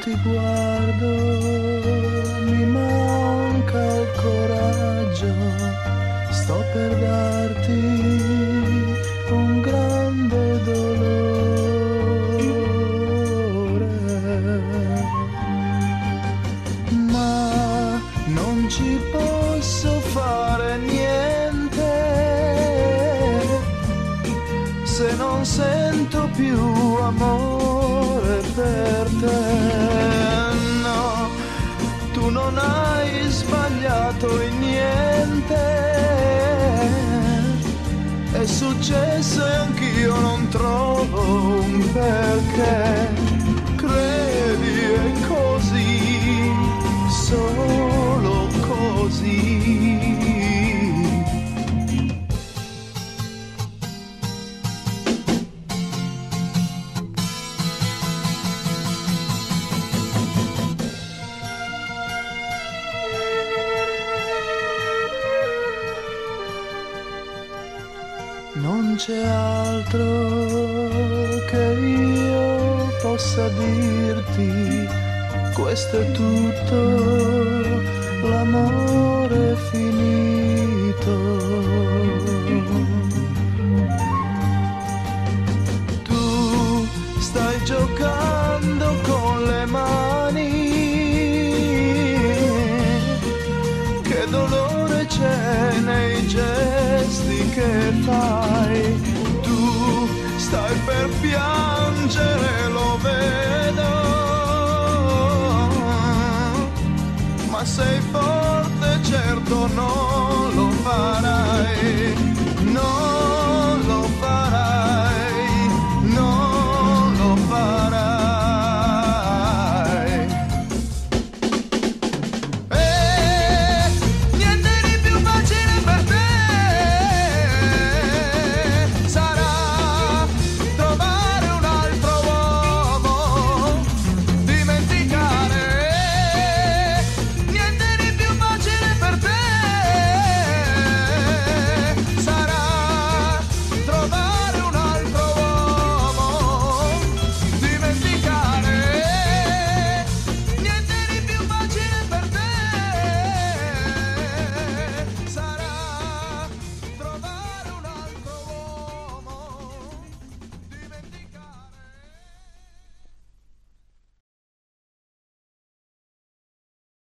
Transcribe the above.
ti guardo mi manca il coraggio, sto per darti un grande dolore. Ma non ci posso fare niente se non sento più amore per te. Sbagliato in niente. È successo e anch'io non trovo un perché. Non c'è altro che io possa dirti, questo è tutto, l'amore finito. Tu stai giocando con le mani, che dolore c'è nei gesti gesti che fai, tu stai per piangere, lo vedi.